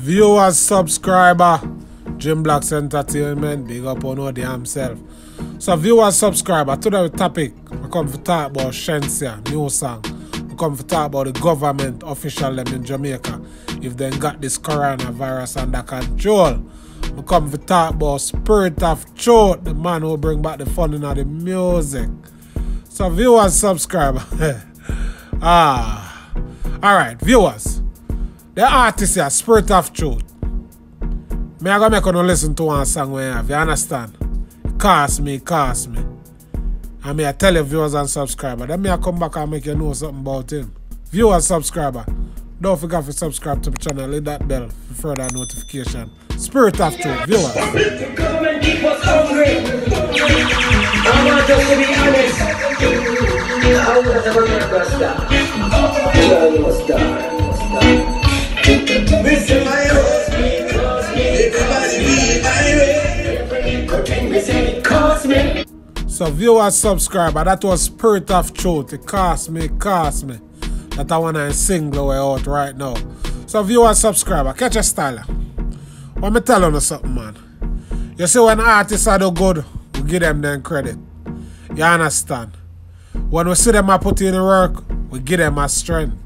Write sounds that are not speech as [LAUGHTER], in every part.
Viewers, subscriber, Jim Blacks Entertainment, big up on all the himself. So viewers, subscriber, today the topic, I come to talk about Shenseea, new song. I come to talk about the government official in Jamaica, if they got this coronavirus under control. I come to talk about Spirit of Truth, the man who bring back the fun in the music. So viewers, subscriber. [LAUGHS] ah, all right, viewers. The artist here, Spirit of Truth. Me I go make you listen to one song when you have, you understand? It cost me, it cost me. And me I tell you viewers and subscriber. Then me I come back and make you know something about him. Viewers, subscriber. Don't forget to subscribe to the channel, hit that bell for further notification. Spirit of Truth, viewers. Government keep us hungry. I want us to be honest. How does a man must die? Well, you must die. You So viewers, subscriber, that was Spirit of Truth. It cost me, it cost me. That I wanna sing the way out right now. So viewers, subscriber, catch a style. Let me tell you something, man. You see when artists are do good, we give them them credit. You understand? When we see them a put in the work, we give them a strength.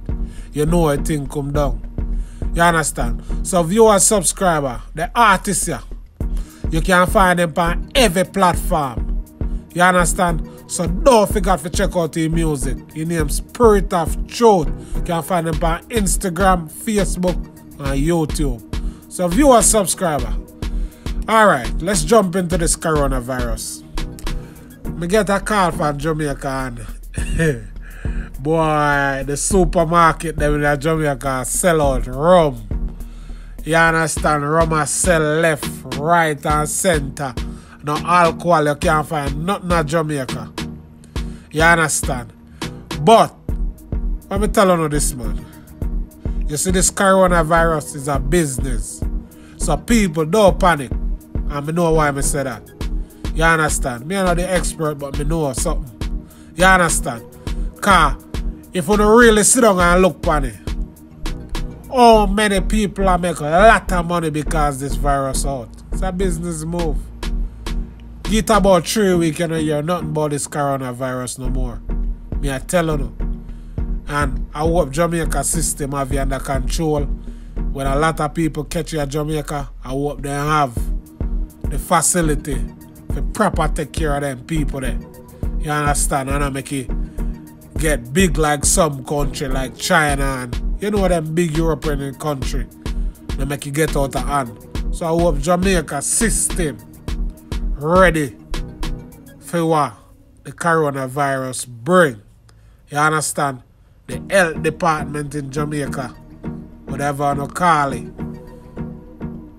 You know a thing come down. You understand? So viewer, subscriber, the artists here, you can find them on every platform. You understand? So don't forget to check out the music. His name Spirit of Truth. You can find him on Instagram, Facebook, and YouTube. So viewer, subscriber. Alright, let's jump into this coronavirus. Me get a call from Jamaica and [LAUGHS] boy, the supermarket them in Jamaica sell out rum. You understand? Rum sell left, right, and center. No alcohol, you can't find nothing in Jamaica. You understand? But, let me tell you this, man. You see, this coronavirus is a business. So people don't panic. And me know why I say that. You understand? Me not the expert, but me know something. You understand? Cause if you don't really sit down and look on it, how many people are making a lot of money because this virus out. It's a business move. Get about three weeks and you hear nothing about this coronavirus no more. Me I tell you. And I hope Jamaica system have you under control. When a lot of people catch you Jamaica, I hope they have the facility to proper take care of them people there. You understand? And I make it get big like some country like China and you know them big European country. They make it get out of hand. So I hope Jamaica system ready for what the coronavirus bring. You understand? The health department in Jamaica, whatever I call it.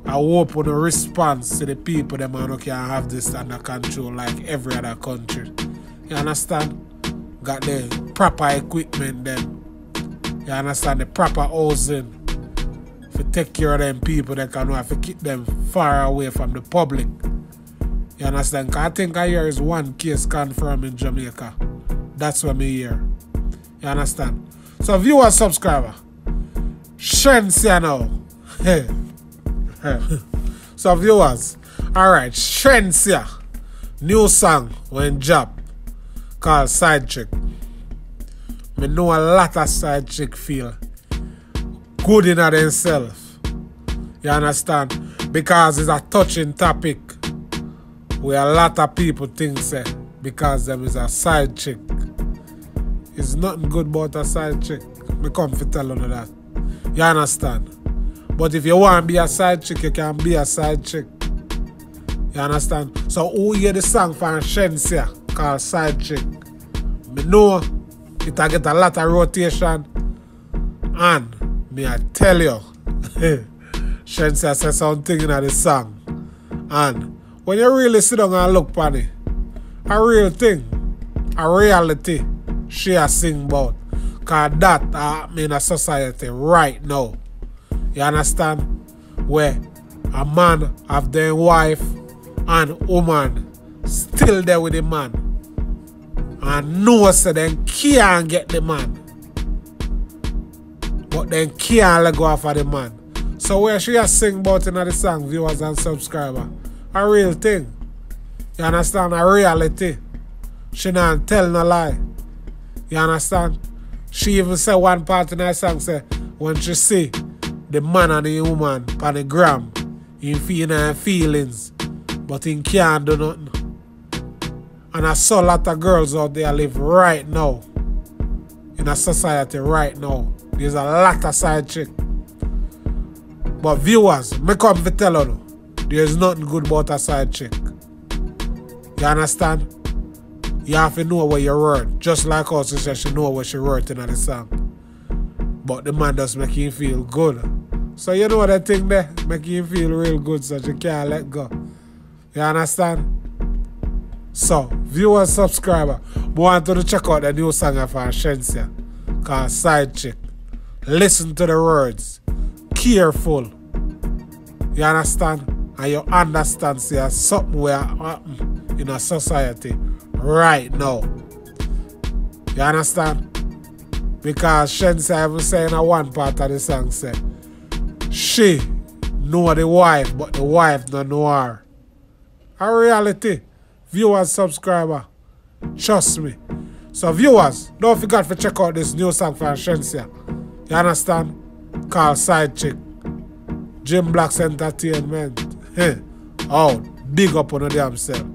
I hope on a response to the people them who can have this under control like every other country. You understand? Got the proper equipment then. You understand the proper housing to take care of them people that can have to keep them far away from the public. You understand? 'Cause I think I hear is one case confirmed in Jamaica. That's what me hear. You understand? So viewer subscriber. Shenseea [LAUGHS] now. so viewers. Alright, Shenseea. New song when job called Side Chick. Me know a lot of side chick feel good in themselves. You understand? Because it's a touching topic where a lot of people think say because there is a side chick. It's nothing good about a side chick. Me come to tell you that. You understand? But if you want to be a side chick, you can be a side chick. You understand? So who hear the song from Shenseea called Side Chick? Me know it a get a lot of rotation. And me I tell you, [LAUGHS] Shenseea say something in the song. And when you really sit down and look on it, a real thing, a reality, she a sing about. Cause that happening in a society right now. You understand? Where a man have their wife and woman still there with the man. And know so then can't get the man. But then can't let go of the man. So where she has sing about in the song, viewers and subscriber, a real thing. You understand? A reality. She not tell no lie. You understand? She even said one part in her song say when she see the man and the woman on the gram, he feel her feelings, but he can't do nothing. And I saw a lot of girls out there live right now in a society right now. There's a lot of side chick. But viewers, me come to tell you, there's nothing good about a side chick. You understand? You have to know what you're worth. Just like us, she said she know what she worth in the song. But the man does make you feel good. So you know that thing there? Make you feel real good so you can't let go. You understand? So, viewer subscriber, want to check out the new song of Shenseea called Side Chick. Listen to the words. Careful. You understand? And you understand say something happen mm, in a society right now. You understand? Because Shenseea even saying a one part of the song say she know the wife, but the wife don't know her. A reality viewers, subscriber. Trust me. So viewers, don't forget to check out this new song from Shenseea. You understand? Called Side Chick. Jim Blacks Entertainment. Oh, big up on the damn self.